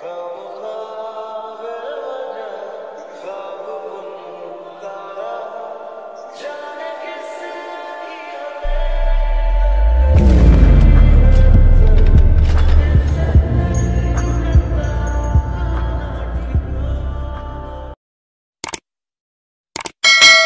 come of.